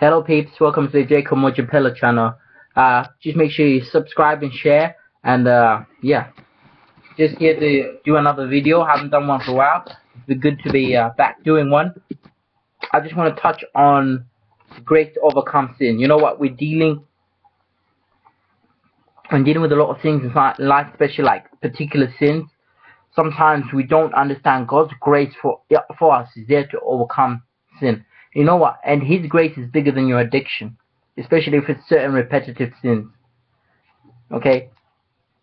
Hello peeps, welcome to the Jacob Mojapelo channel. Uh, just make sure you subscribe and share and uh, yeah. Just here to do another video, haven't done one for a while. It's good to be uh, back doing one. I just want to touch on grace to overcome sin. You know what, we're dealing and dealing with a lot of things in life, especially like particular sins. Sometimes we don't understand God's grace for for us is there to overcome sin. You know what? And His grace is bigger than your addiction, especially if it's certain repetitive sins. Okay?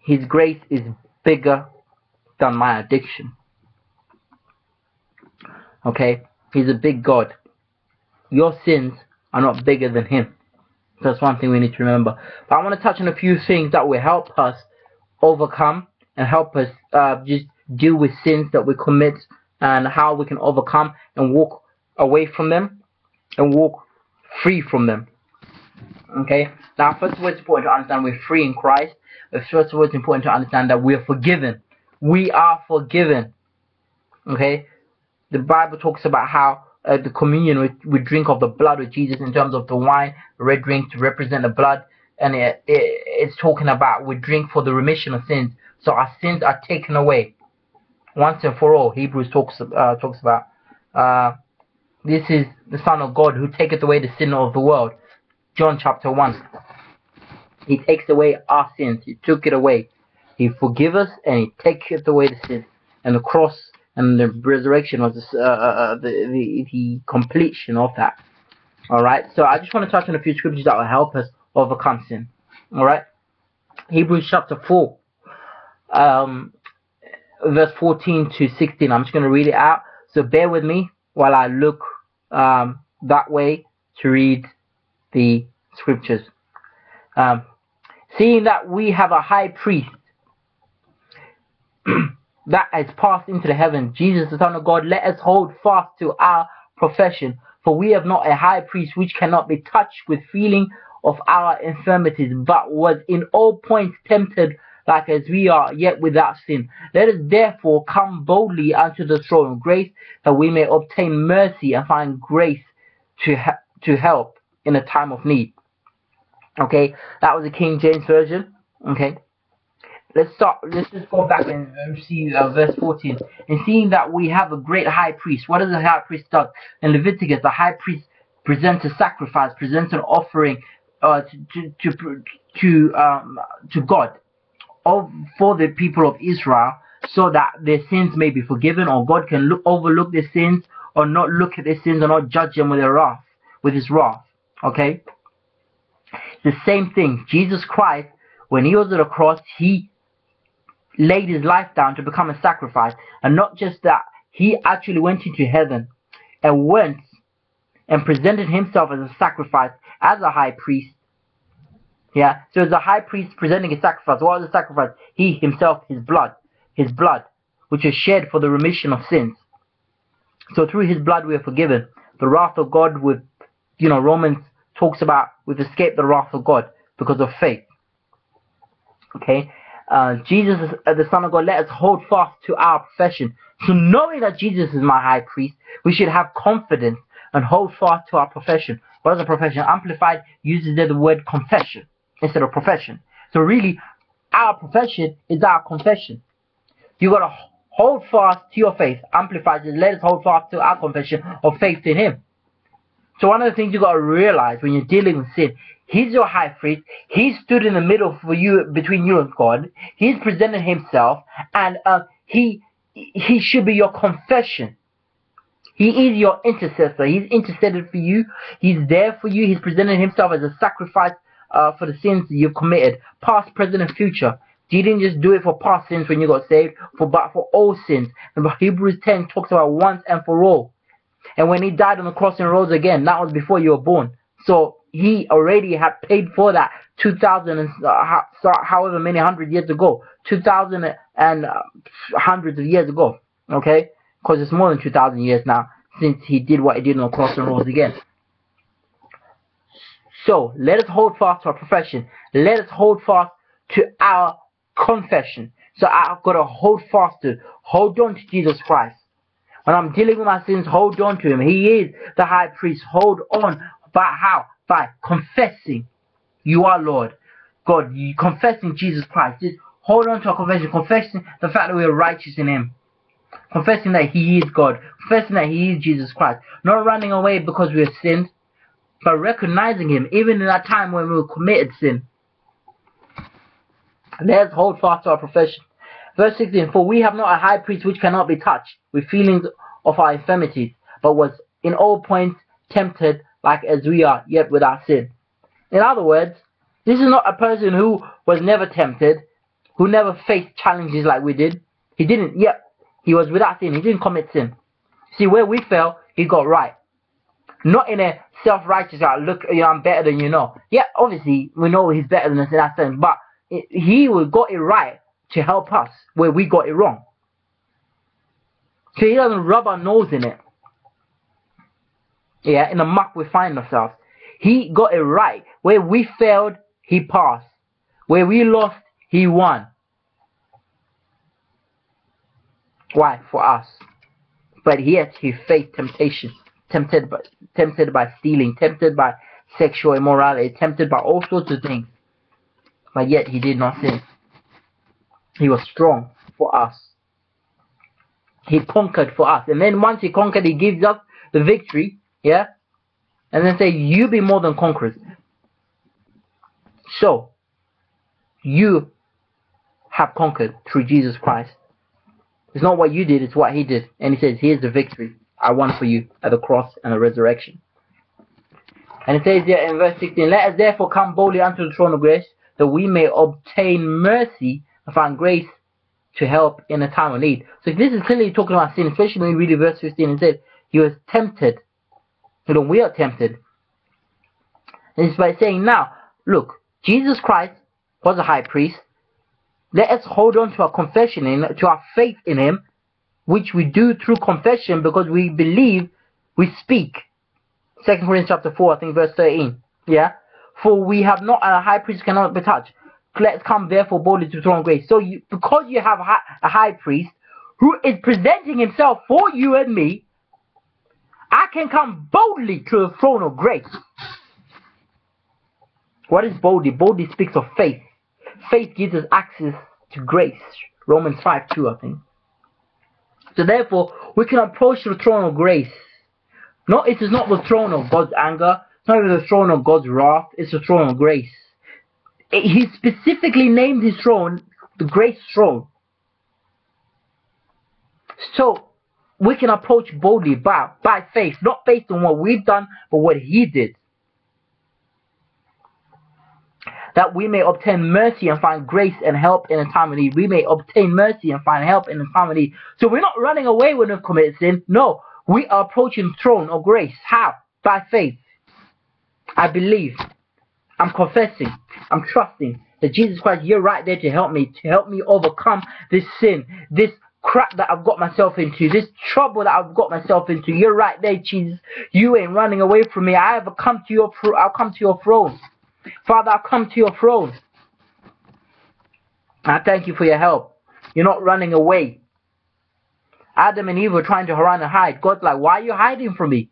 His grace is bigger than my addiction. Okay? He's a big God. Your sins are not bigger than Him. That's one thing we need to remember. But I want to touch on a few things that will help us overcome and help us uh, just deal with sins that we commit and how we can overcome and walk away from them and walk free from them. Okay? Now, first of all, it's important to understand we're free in Christ. But first of all, it's important to understand that we're forgiven. We are forgiven. Okay? The Bible talks about how uh, the communion we, we drink of the blood of Jesus in terms of the wine, red drink to represent the blood, and it, it, it's talking about we drink for the remission of sins. So our sins are taken away once and for all. Hebrews talks uh, talks about. Uh, this is the Son of God who taketh away the sin of the world. John chapter 1. He takes away our sins. He took it away. He forgives us and he taketh away the sin. And the cross and the resurrection was uh, uh, uh, the, the, the completion of that. Alright, so I just want to touch on a few scriptures that will help us overcome sin. Alright, Hebrews chapter 4, um, verse 14 to 16. I'm just going to read it out. So bear with me while I look um, that way to read the scriptures. Um, seeing that we have a high priest that has passed into the heaven, Jesus the Son of God, let us hold fast to our profession. For we have not a high priest which cannot be touched with feeling of our infirmities, but was in all points tempted like as we are, yet without sin. Let us therefore come boldly unto the throne of grace, that we may obtain mercy and find grace to to help in a time of need. Okay, that was the King James version. Okay, let's start. Let's just go back and see uh, verse 14. And seeing that we have a great high priest, what does the high priest do? In Leviticus, the high priest presents a sacrifice, presents an offering uh, to to to, um, to God of, for the people of Israel so that their sins may be forgiven or God can look, overlook their sins or not look at their sins or not judge them with their wrath, with his wrath. Okay? The same thing. Jesus Christ, when he was at the cross, he laid his life down to become a sacrifice. And not just that, he actually went into heaven and went and presented himself as a sacrifice as a high priest yeah. So the high priest presenting a sacrifice. What was the sacrifice? He himself, his blood, his blood, which is shed for the remission of sins. So through his blood we are forgiven. The wrath of God with, you know, Romans talks about we've escaped the wrath of God because of faith. Okay. Uh, Jesus, is, uh, the Son of God, let us hold fast to our profession. So knowing that Jesus is my high priest, we should have confidence and hold fast to our profession. What is a profession? Amplified uses the word confession instead of profession. So really, our profession is our confession. You gotta hold fast to your faith. Amplifies it. Let us hold fast to our confession of faith in Him. So one of the things you gotta realize when you're dealing with sin, He's your high priest. He stood in the middle for you, between you and God. He's presented Himself, and uh, He He should be your confession. He is your intercessor. He's interceded for you. He's there for you. He's presented himself as a sacrifice uh, for the sins you've committed, past, present, and future. You didn't just do it for past sins when you got saved, for but for all sins. And Hebrews 10 talks about once and for all. And when he died on the cross and rose again, that was before you were born. So he already had paid for that 2,000 and uh, however many hundred years ago. 2,000 and uh, hundreds of years ago. Okay? Because it's more than 2,000 years now since he did what he did on the cross and rose again. So let us hold fast to our profession. Let us hold fast to our confession. So I've got to hold fast to, hold on to Jesus Christ. When I'm dealing with my sins, hold on to him. He is the high priest. Hold on. By how? By confessing you are Lord. God, you confessing Jesus Christ. Just hold on to our confession, confessing the fact that we are righteous in Him. Confessing that He is God. Confessing that He is Jesus Christ. Not running away because we have sinned, but recognizing Him even in that time when we were committed sin. Let's hold fast to our profession. Verse 16, For we have not a high priest which cannot be touched with feelings of our infirmities, but was in all points tempted like as we are, yet without sin. In other words, this is not a person who was never tempted, who never faced challenges like we did. He didn't, yet he was without sin. He didn't commit sin. See, where we fell, he got right. Not in a self-righteous, like, look, you know, I'm better than you know. Yeah, obviously, we know he's better than us in that sense, but it, he got it right to help us where we got it wrong. So he doesn't rub our nose in it. Yeah, in the muck we find ourselves. He got it right. Where we failed, he passed. Where we lost, he won. Why? For us. But yet he faced temptation. Tempted by, tempted by stealing, tempted by sexual immorality, tempted by all sorts of things. But yet he did not sin. He was strong for us. He conquered for us. And then once he conquered, he gives us the victory. Yeah? And then say, you be more than conquerors. So, you have conquered through Jesus Christ. It's not what you did, it's what he did. And he says, here's the victory I won for you at the cross and the resurrection. And it says here in verse 16, Let us therefore come boldly unto the throne of grace, that we may obtain mercy and find grace to help in a time of need. So this is clearly talking about sin, especially when we read verse 15 and says, He was tempted. You know, we are tempted. And it's by saying, now, look, Jesus Christ was a high priest. Let us hold on to our confession, in, to our faith in Him, which we do through confession because we believe, we speak. Second Corinthians chapter 4, I think verse 13. Yeah? For we have not a high priest cannot be touched. Let's come therefore boldly to the throne of grace. So you, because you have a high priest who is presenting himself for you and me, I can come boldly to the throne of grace. What is boldly? Boldly speaks of faith. Faith gives us access to grace. Romans 5 2, I think. So therefore, we can approach the throne of grace. No, it is not the throne of God's anger. It's not the throne of God's wrath. It's the throne of grace. He specifically named his throne the grace throne. So, we can approach boldly by, by faith, not based on what we've done, but what he did. That we may obtain mercy and find grace and help in a time of need. We may obtain mercy and find help in a time of need. So we're not running away when we've committed sin. No, we are approaching throne of grace. How? By faith. I believe. I'm confessing. I'm trusting that Jesus Christ, you're right there to help me, to help me overcome this sin, this crap that I've got myself into, this trouble that I've got myself into. You're right there, Jesus. You ain't running away from me. I have come to your I'll come to your throne. Father, I'll come to your throne. I thank you for your help. You're not running away. Adam and Eve were trying to run and hide. God's like, why are you hiding from me?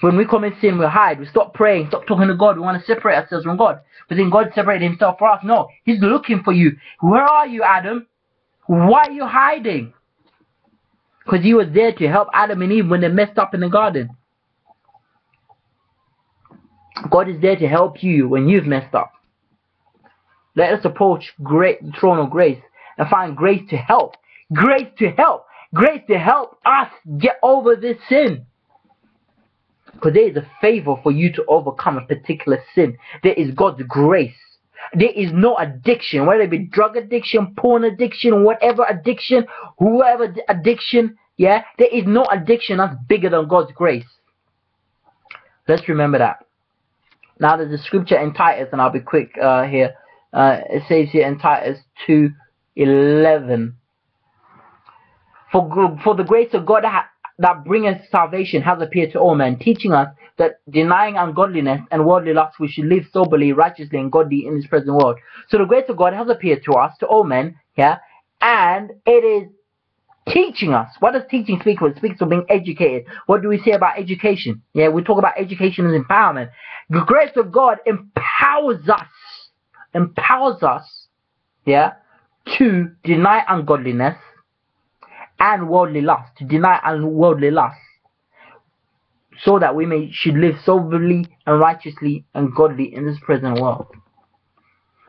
When we come commit sin, we hide. We stop praying, stop talking to God. We want to separate ourselves from God. But then God separated himself for us. No, he's looking for you. Where are you, Adam? Why are you hiding? Because he was there to help Adam and Eve when they messed up in the garden. God is there to help you when you've messed up. Let us approach great throne of grace and find grace to help. Grace to help. Grace to help us get over this sin. Because there is a favor for you to overcome a particular sin. There is God's grace. There is no addiction, whether it be drug addiction, porn addiction, whatever addiction, whoever addiction, yeah, there is no addiction that's bigger than God's grace. Let's remember that. Now there's a scripture in Titus, and I'll be quick uh, here. Uh, it says here in Titus 2:11, for for the grace of God that bringeth salvation has appeared to all men, teaching us that denying ungodliness and worldly lust, we should live soberly, righteously, and godly in this present world. So the grace of God has appeared to us, to all men, yeah, and it is teaching us. What does teaching speak of? It speaks of being educated. What do we say about education? Yeah, we talk about education and empowerment. The grace of God empowers us, empowers us, yeah, to deny ungodliness and worldly lust, to deny unworldly lust, so that we may should live soberly and righteously and godly in this present world.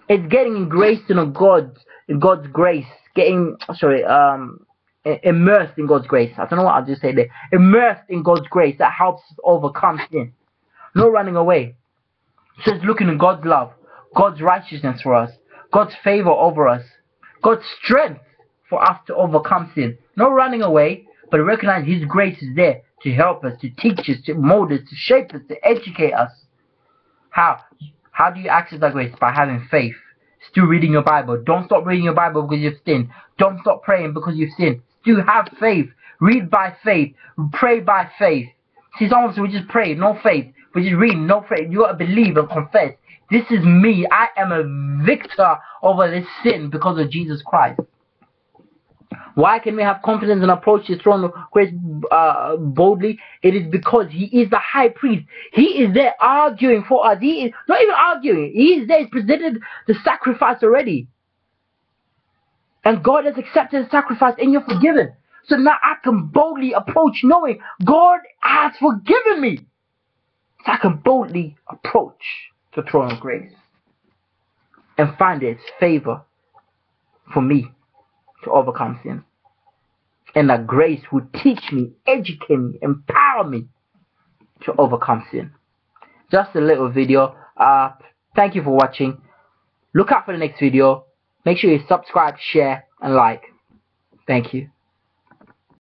It's getting engraced in God's God's grace, getting sorry, um immersed in God's grace. I don't know what I'll just say there. Immersed in God's grace that helps us overcome sin. No running away. Just looking at God's love, God's righteousness for us, God's favor over us, God's strength for us to overcome sin. No running away, but recognize His grace is there to help us, to teach us, to mold us, to shape us, to educate us. How? How do you access that grace? By having faith. Still reading your Bible. Don't stop reading your Bible because you've sinned. Don't stop praying because you've sinned. Still have faith. Read by faith. Pray by faith. See, some of us we just pray, no faith. We just read, no faith. You gotta believe and confess. This is me. I am a victor over this sin because of Jesus Christ. Why can we have confidence and approach His throne of grace uh, boldly? It is because He is the high priest. He is there arguing for us. He is not even arguing. He is there. He's presented the sacrifice already. And God has accepted the sacrifice and you're forgiven. So now I can boldly approach knowing God has forgiven me. So I can boldly approach the throne of grace and find its favor for me to overcome sin. And that grace will teach me, educate me, empower me to overcome sin. Just a little video. Uh, thank you for watching. Look out for the next video. Make sure you subscribe, share, and like. Thank you.